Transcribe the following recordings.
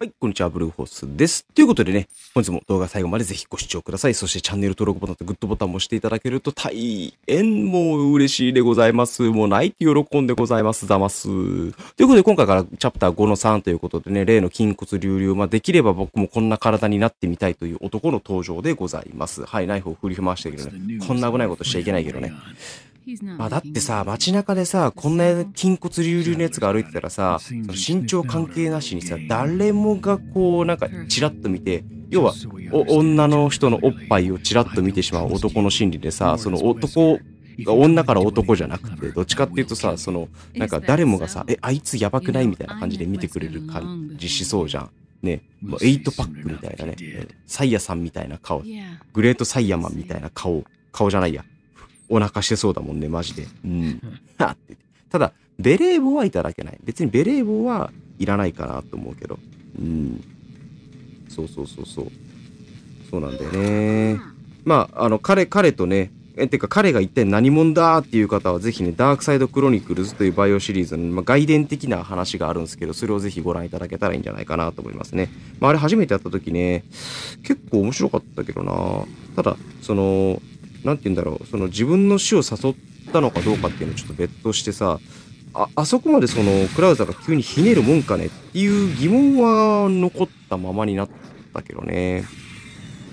はい、こんにちは、ブルーホースです。ということでね、本日も動画最後までぜひご視聴ください。そしてチャンネル登録ボタンとグッドボタンも押していただけると大変もう嬉しいでございます。もう泣いて喜んでございます。ざます。ということで今回からチャプター5の3ということでね、例の筋骨隆々、まあできれば僕もこんな体になってみたいという男の登場でございます。はい、ナイフを振り回してるけどね、こんな危ないことしちゃいけないけどね。まあだってさ、街中でさ、こんな筋骨隆々のやつが歩いてたらさ、その身長関係なしにさ、誰もがこう、なんか、チラッと見て、要は、お女の人のおっぱいをチラッと見てしまう男の心理でさ、その男が女から男じゃなくて、どっちかっていうとさ、その、なんか誰もがさ、え、あいつやばくないみたいな感じで見てくれる感じしそうじゃん。ね、もう8パックみたいなね、サイヤさんみたいな顔、グレートサイヤマンみたいな顔、顔じゃないや。お腹してそうだもんね、マジで。うん。はってただ、ベレー帽はいただけない。別にベレー帽はいらないかなと思うけど。うん。そうそうそうそう。そうなんだよね。まあ、あの、彼、彼とね、え、てか彼が一体何者だっていう方はぜひね、ダークサイドクロニクルズというバイオシリーズの、まあ、外伝的な話があるんですけど、それをぜひご覧いただけたらいいんじゃないかなと思いますね。まあ、あれ初めてやった時ね、結構面白かったけどなただ、その、なんて言うんだろう、その自分の死を誘ったのかどうかっていうのはちょっと別としてさ、あ、あそこまでそのクラウザが急にひねるもんかねっていう疑問は残ったままになったけどね。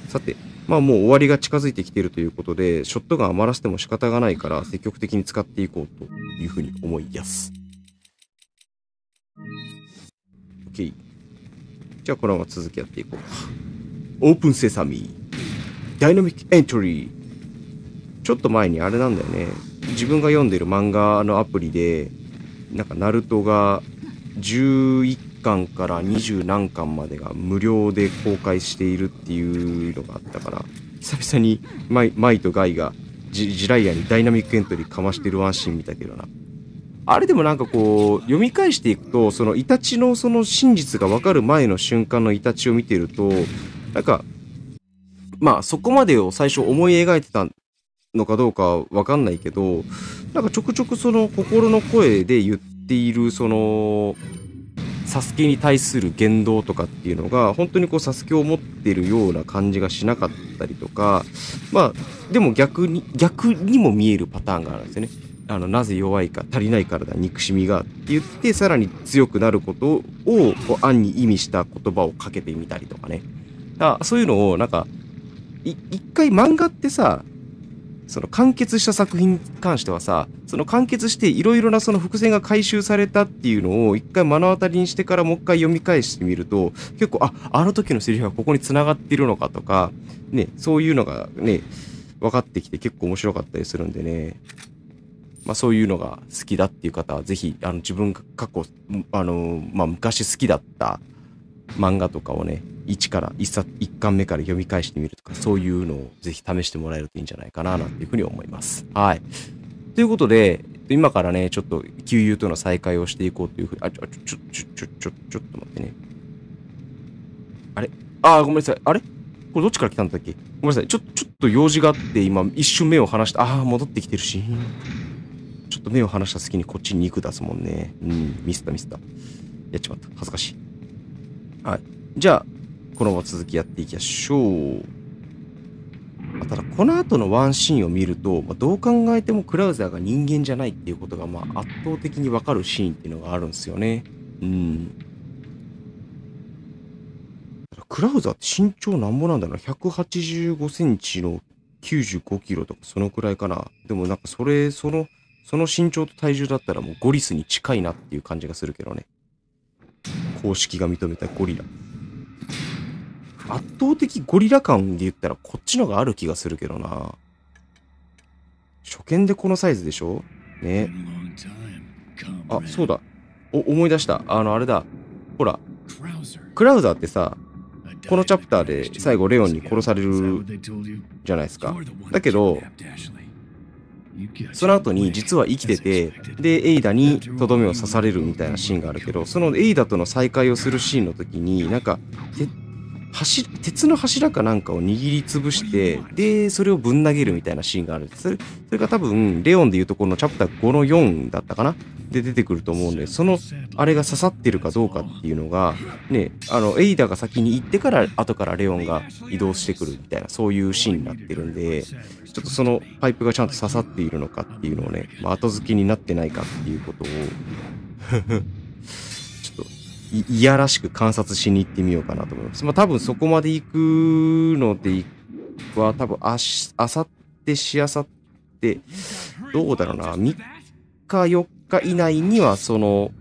さて、まあもう終わりが近づいてきているということで、ショットガン余らせても仕方がないから積極的に使っていこうというふうに思いやす。OK。じゃあこのまま続きやっていこうか。オープンセサミーダイナミックエントリー。ちょっと前にあれなんだよね。自分が読んでる漫画のアプリで、なんかナルトが11巻から20何巻までが無料で公開しているっていうのがあったから、久々にマイマイとガイがジジライアにダイナミックエントリーかましてるワンシーン見たけどな。あれでもなんかこう、読み返していくと、そのイタチのその真実がわかる前の瞬間のイタチを見てると、なんか、まあそこまでを最初思い描いてたのかどうかわかんないけど、なんかちょくちょくその心の声で言っているその、サスケに対する言動とかっていうのが、本当にこうサスケを持ってるような感じがしなかったりとか、まあ、でも逆に、逆にも見えるパターンがあるんですよね。あの、なぜ弱いか、足りないからだ、憎しみがって言って、さらに強くなることを、こう、暗に意味した言葉をかけてみたりとかね。あそういうのを、なんか、一回漫画ってさ、その完結した作品に関してはさ、その完結していろいろなその伏線が回収されたっていうのを一回目の当たりにしてからもう一回読み返してみると、結構、あ、あの時のセリフがここに繋がっているのかとか、ね、そういうのがね、分かってきて結構面白かったりするんでね。まあそういうのが好きだっていう方は、ぜひ、あの自分が過去、あの、まあ昔好きだった漫画とかをね、1から1冊、1巻目から読み返してみるとか、そういうのをぜひ試してもらえるといいんじゃないかな、なんていうふうに思います。はい。ということで、今からね、ちょっと、旧友との再会をしていこうというふうに、あ、ちょ、ちょ、ちょ、ちょ、ちょ、ちょっと待ってね。あれ？あー、ごめんなさい。あれ？これどっちから来たんだっけ？ごめんなさい。ちょ、ちょっと用事があって、今、一瞬目を離した。あー、戻ってきてるし。ちょっと目を離した隙にこっちに肉出すもんね。うん、ミスったミスった。やっちまった。恥ずかしい。はい。じゃあ、このまま続きやっていきましょう。まあただ、この後のワンシーンを見ると、まあ、どう考えてもクラウザーが人間じゃないっていうことが、まあ、圧倒的にわかるシーンっていうのがあるんですよね。うん。クラウザーって身長なんぼなんだろうな？185センチの95キロとか、そのくらいかな。でもなんかそれ、その、その身長と体重だったらもうゴリスに近いなっていう感じがするけどね。公式が認めたゴリラ。圧倒的ゴリラ感で言ったらこっちのがある気がするけどな。初見でこのサイズでしょ？ね。あ、そうだ。お、思い出した。あの、あれだ。ほら、クラウザーってさ、このチャプターで最後レオンに殺されるじゃないですか。だけど、その後に実は生きてて、で、エイダにとどめを刺されるみたいなシーンがあるけど、そのエイダとの再会をするシーンの時に、なんか、柱鉄の柱かなんかを握りつぶしてでそれをぶん投げるみたいなシーンがあるんです。それそれが多分レオンでいうところのチャプター5の4だったかな？で出てくると思うんでそのあれが刺さってるかどうかっていうのがねあのエイダが先に行ってから後からレオンが移動してくるみたいなそういうシーンになってるんでちょっとそのパイプがちゃんと刺さっているのかっていうのをね、まあ、後付けになってないかっていうことを。いやらしく観察しに行ってみようかなと思います。まあ多分そこまで行くのでは多分あし、あさってしあさって、どうだろうな、3日4日以内にはその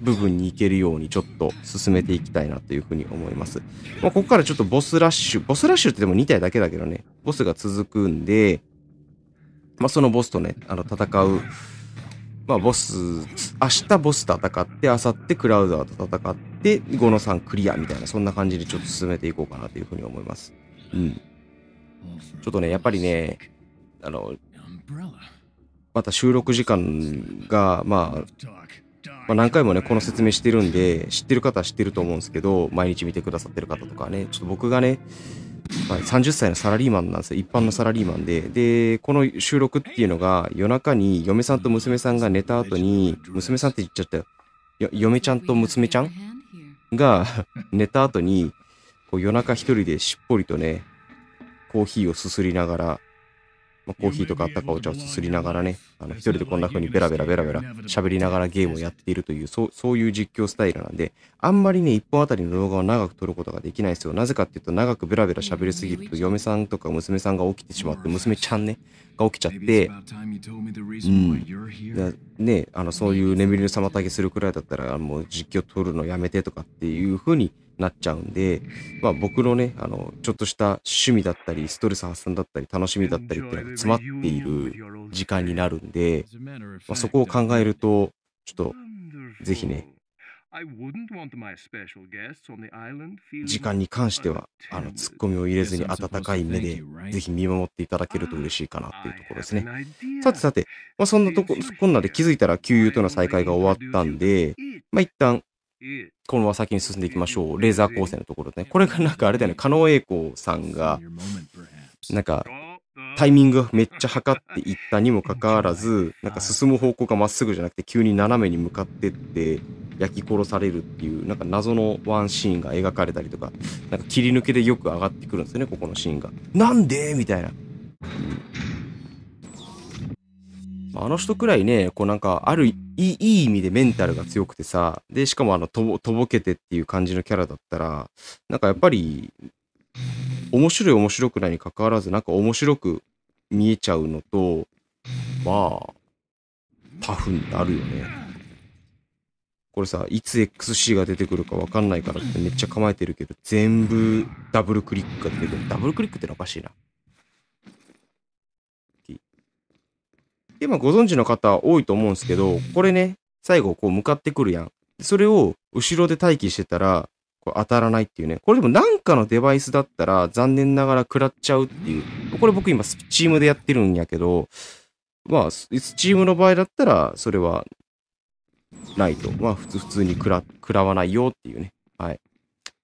部分に行けるようにちょっと進めていきたいなというふうに思います。まあここからちょっとボスラッシュ、ボスラッシュってでも2体だけだけどね、ボスが続くんで、まあそのボスとね、あの戦うまあ、ボス、明日ボス戦って、明後日クラウザーと戦って、5の3クリアみたいな、そんな感じでちょっと進めていこうかなというふうに思います。うん。ちょっとね、やっぱりね、あの、また収録時間が、まあ、まあ、何回もね、この説明してるんで、知ってる方は知ってると思うんですけど、毎日見てくださってる方とかね、ちょっと僕がね、まあ、30歳のサラリーマンなんですよ。一般のサラリーマンで。で、この収録っていうのが夜中に嫁さんと娘さんが寝た後に、娘さんって言っちゃったよ。嫁ちゃんと娘ちゃん？が寝た後に、こう夜中一人でしっぽりとね、コーヒーをすすりながら、まあ、コーヒーとかあったかお茶をすすりながらね、あの一人でこんな風にベラベラベラベラ喋りながらゲームをやっているという、そうそういう実況スタイルなんで、あんまりね、一本あたりの動画を長く撮ることができないですよ。なぜかっていうと、長くベラベラ喋りすぎると、嫁さんとか娘さんが起きてしまって、娘ちゃんね、が起きちゃって、うん。でね、あの、そういう眠りの妨げするくらいだったら、もう実況撮るのやめてとかっていう風になっちゃうんで、まあ僕のね、あの、ちょっとした趣味だったり、ストレス発散だったり、楽しみだったりっていうのが詰まっている時間になるんで、まあ、そこを考えると、ちょっと、ぜひね、時間に関しては、あの、ツッコミを入れずに温かい目で、ぜひ見守っていただけると嬉しいかなっていうところですね。さてさて、まあそんなとこ、こんなで気づいたら給油との再開が終わったんで、まあ一旦、このまま先に進んでいきましょう。レーザー光線のところね。これがなんかあれだよね、狩野英孝さんが、なんか、タイミングめっちゃ測っていったにもかかわらず、なんか進む方向がまっすぐじゃなくて急に斜めに向かってって焼き殺されるっていう、なんか謎のワンシーンが描かれたりとか、なんか切り抜けでよく上がってくるんですよね、ここのシーンが。なんで？みたいな。あの人くらいね、こうなんか、あるいい、いい意味でメンタルが強くてさ、で、しかもあの、とぼ、とぼけてっていう感じのキャラだったら、なんかやっぱり、面白い面白くないに関わらず、なんか面白く見えちゃうのと、まあ、タフになるよね。これさ、いつ XC が出てくるかわかんないからってめっちゃ構えてるけど、全部ダブルクリックが出てくる。ダブルクリックってのおかしいな。で、まあご存知の方多いと思うんですけど、これね、最後こう向かってくるやん。それを後ろで待機してたら、これ当たらないっていうね。これでもなんかのデバイスだったら残念ながら食らっちゃうっていう。これ僕今スチームでやってるんやけど、まあ、スチームの場合だったらそれはないと。まあ普通、普通に食ら、食らわないよっていうね。はい。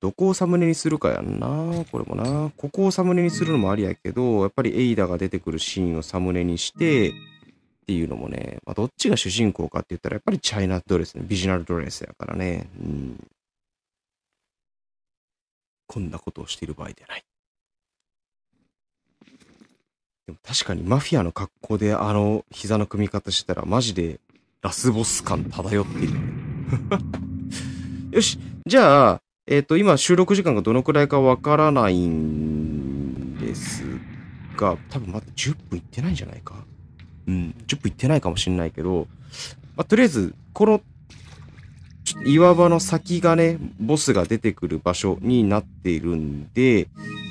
どこをサムネにするかやんな。これもな。ここをサムネにするのもありやけど、やっぱりエイダが出てくるシーンをサムネにして、っていうのもね、まあ、どっちが主人公かって言ったら、やっぱりチャイナドレスね、ビジュアルドレスやからね。うん。こんなことをしている場合ではない。でも確かにマフィアの格好であの膝の組み方してたら、マジでラスボス感漂っている よ。し、じゃあ、えっ、と、今収録時間がどのくらいかわからないんですが、多分まだ10分いってないんじゃないか？うん、10分いってないかもしれないけど、まあ、とりあえず、この、岩場の先がね、ボスが出てくる場所になっているんで、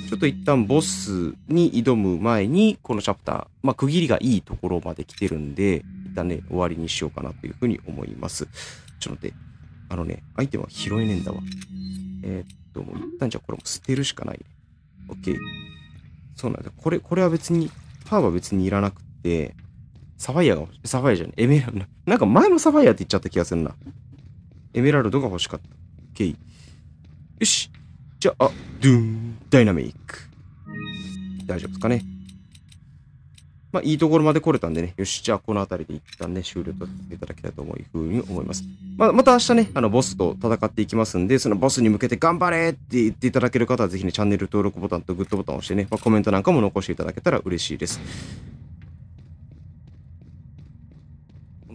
ちょっと一旦ボスに挑む前に、このチャプター、まあ、区切りがいいところまで来てるんで、一旦ね、終わりにしようかなというふうに思います。ちょっと待って、あのね、アイテムは拾えねえんだわ。えーっと、もう一旦じゃあこれも捨てるしかないね。オッケー。そうなんだ。これ、これは別に、パーは別にいらなくて、サファイアが欲しい、サファイアじゃない、エメラルド。なんか前もサファイアって言っちゃった気がするな。エメラルドが欲しかった。オッケー。よし。じゃあ、ドゥーン、ダイナミック。大丈夫ですかね。まあ、いいところまで来れたんでね、よし、じゃあこの辺りで一旦ね、終了とさせていただきたいと思うふうに思います。まあ、また明日ね、あの、ボスと戦っていきますんで、そのボスに向けて頑張れって言っていただける方は、ぜひね、チャンネル登録ボタンとグッドボタンを押してね、まあ、コメントなんかも残していただけたら嬉しいです。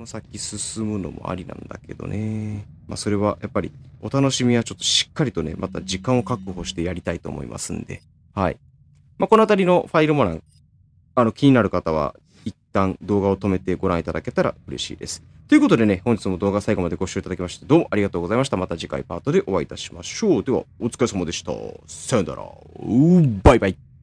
の先進むのもありなんだけどね。まあ、それはやっぱりお楽しみはちょっとしっかりとね、また時間を確保してやりたいと思いますんで。はい。まあ、この辺りのファイルもなんあの、気になる方は、一旦動画を止めてご覧いただけたら嬉しいです。ということでね、本日も動画最後までご視聴いただきまして、どうもありがとうございました。また次回パートでお会いいたしましょう。では、お疲れ様でした。さよなら。バイバイ。